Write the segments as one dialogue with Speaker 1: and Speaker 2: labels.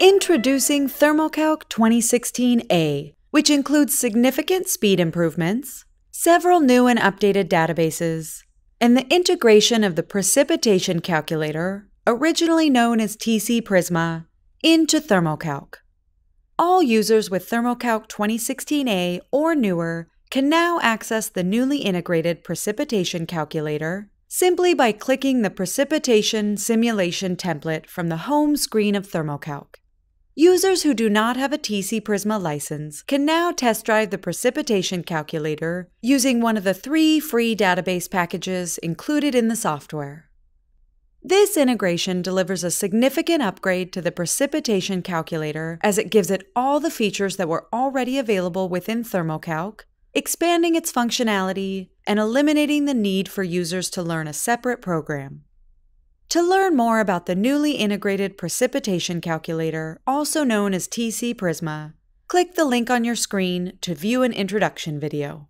Speaker 1: Introducing ThermoCalc 2016A, which includes significant speed improvements, several new and updated databases, and the integration of the precipitation calculator, originally known as TC Prisma, into ThermoCalc. All users with ThermoCalc 2016A or newer can now access the newly integrated precipitation calculator simply by clicking the precipitation simulation template from the home screen of ThermoCalc. Users who do not have a TC Prisma license can now test drive the precipitation calculator using one of the three free database packages included in the software. This integration delivers a significant upgrade to the precipitation calculator as it gives it all the features that were already available within ThermoCalc, expanding its functionality and eliminating the need for users to learn a separate program. To learn more about the newly integrated precipitation calculator, also known as TC Prisma, click the link on your screen to view an introduction video.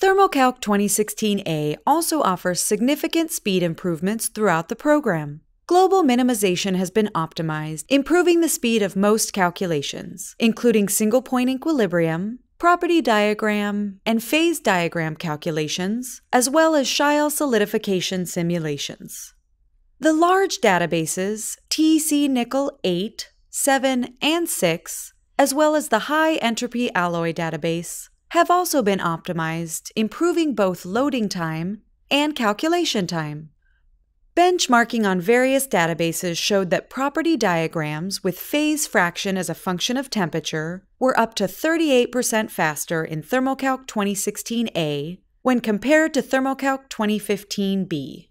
Speaker 1: ThermoCalc 2016A also offers significant speed improvements throughout the program. Global minimization has been optimized, improving the speed of most calculations, including single point equilibrium, property diagram, and phase diagram calculations, as well as Scheil solidification simulations. The large databases, TC Nickel 8, 7, and 6, as well as the high entropy alloy database, have also been optimized, improving both loading time and calculation time. Benchmarking on various databases showed that property diagrams with phase fraction as a function of temperature were up to 38% faster in ThermoCalc 2016A when compared to ThermoCalc 2015B.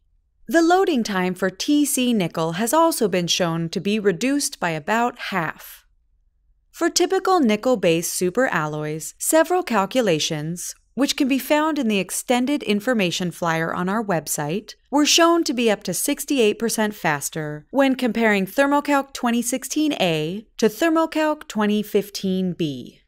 Speaker 1: The loading time for TC nickel has also been shown to be reduced by about half. For typical nickel based superalloys, several calculations, which can be found in the extended information flyer on our website, were shown to be up to 68% faster when comparing ThermoCalc 2016A to ThermoCalc 2015B.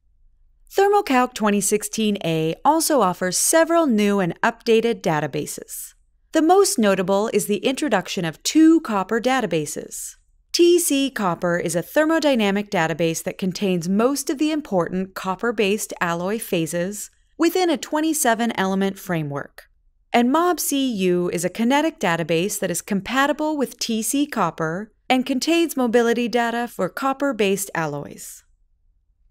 Speaker 1: ThermoCalc 2016A also offers several new and updated databases. The most notable is the introduction of two copper databases. TC Copper is a thermodynamic database that contains most of the important copper based alloy phases within a 27 element framework. And MobCU is a kinetic database that is compatible with TC Copper and contains mobility data for copper based alloys.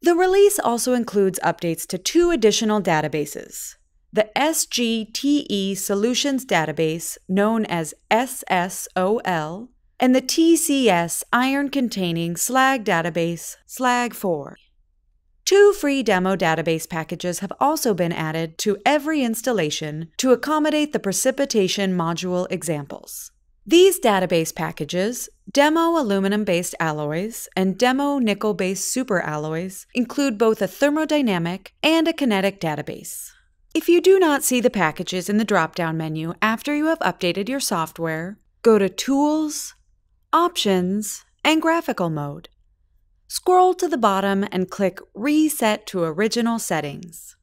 Speaker 1: The release also includes updates to two additional databases the SGTE Solutions Database, known as SSOL, and the TCS Iron Containing Slag Database, SLAG 4. Two free demo database packages have also been added to every installation to accommodate the precipitation module examples. These database packages, Demo aluminum based alloys and Demo nickel based superalloys, include both a thermodynamic and a kinetic database. If you do not see the packages in the drop down menu after you have updated your software, go to Tools, Options, and Graphical Mode. Scroll to the bottom and click Reset to Original Settings.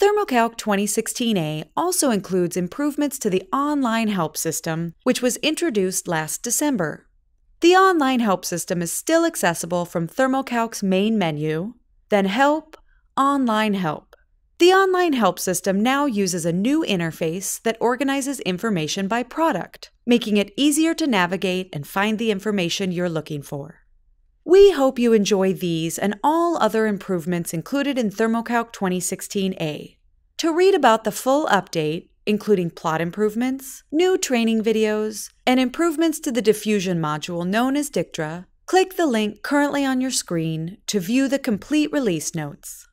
Speaker 1: ThermoCalc 2016A also includes improvements to the online help system, which was introduced last December. The online help system is still accessible from ThermoCalc's main menu, then Help, Online Help. The online help system now uses a new interface that organizes information by product, making it easier to navigate and find the information you're looking for. We hope you enjoy these and all other improvements included in ThermoCalc 2016A. To read about the full update, including plot improvements, new training videos, and improvements to the diffusion module known as Dictra, click the link currently on your screen to view the complete release notes.